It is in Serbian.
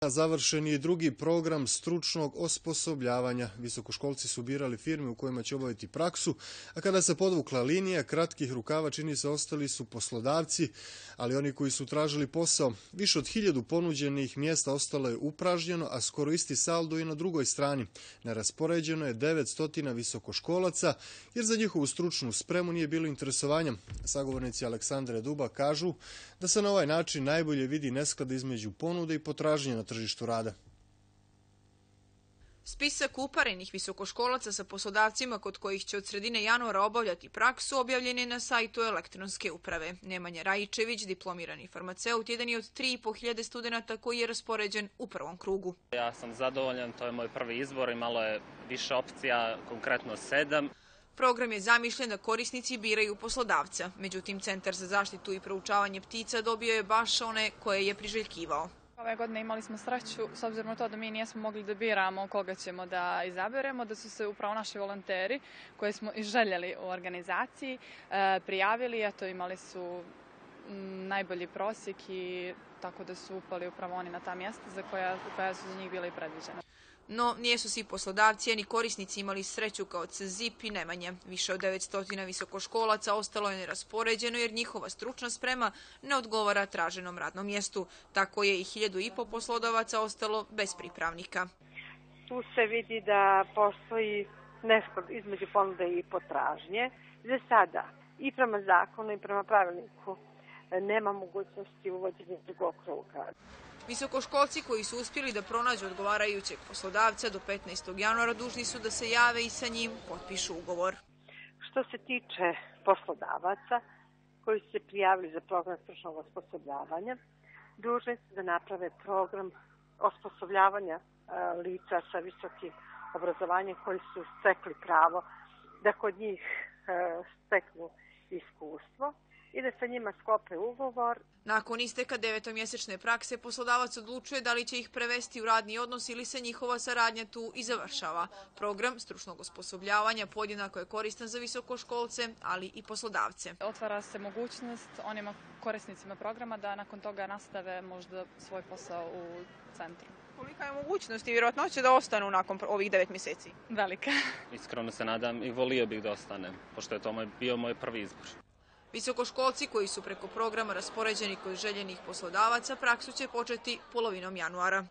Završen je drugi program stručnog osposobljavanja. Visokoškolci su birali firme u kojima će obaviti praksu, a kada se podvukla linija kratkih rukava čini se ostali su poslodavci, ali oni koji su tražili posao. Više od hiljadu ponuđenih mjesta ostalo je upražnjeno, a skoro isti saldo i na drugoj strani. Neraspoređeno je 900 visokoškolaca, jer za njihovu stručnu spremu nije bilo interesovanja. Sagovornici Aleksandre Duba kažu da se na ovaj način najbolje vidi nesklad između ponude i potražnje na tržištu rada. Spisak uparenih visokoškolaca sa poslodavcima kod kojih će od sredine januara obavljati praksu objavljen je na sajtu elektronske uprave. Nemanja Rajičević, diplomirani farmaceut, jedan je od 3.500 studenta koji je raspoređen u prvom krugu. Ja sam zadovoljan, to je moj prvi izbor i malo je više opcija, konkretno sedam. Program je zamišljen da korisnici biraju poslodavca. Međutim, Centar za zaštitu i proučavanje ptica dobio je baš one koje je priželjkivao. Ove godine imali smo sreću, s obzirom na to da mi nismo mogli da biramo koga ćemo da izaberemo, da su se upravo naši volonteri koje smo i željeli u organizaciji e, prijavili, eto imali su najbolji prosjek i tako da su upali upravo oni na ta mjesta za koja, koja su za njih bile i predviđene. No, nijesu svi poslodavci, ni korisnici imali sreću kao CZIP i Nemanje. Više od 900 visokoškolaca ostalo je neraspoređeno jer njihova stručna sprema ne odgovara traženom radnom mjestu. Tako je i hiljadu i po poslodavaca ostalo bez pripravnika. Tu se vidi da postoji nesklad između ponude i potražnje. Za sada i prema zakonu i prema pravilniku nema mogućnosti uvođenja drugog kruga. Visokoškolci koji su uspjeli da pronađu odgovarajućeg poslodavca do 15. januara dužni su da se jave i sa njim potpišu ugovor. Što se tiče poslodavaca koji su se prijavili za program stručnog osposobljavanja, dužni su da naprave program osposobljavanja lica sa visokim obrazovanjem koji su stekli pravo da kod njih steknu iskustvo i da sa njima sklope ugovor. Nakon isteka devetomjesečne prakse, poslodavac odlučuje da li će ih prevesti u radni odnos ili se njihova saradnja tu i završava. Program stručnog osposobljavanja podjednako je koristan za visokoškolce, ali i poslodavce. Otvara se mogućnost onima korisnicima programa da nakon toga nastave možda svoj posao u centru. Kolika je mogućnost i vjerojatnoće da ostanu nakon ovih devet mjeseci? Velika. Iskreno se nadam i volio bih da ostanem, pošto je to moj, bio moj prvi izbor. Visokoškolci koji su preko programa raspoređeni kod željenih poslodavaca praksu će početi polovinom januara.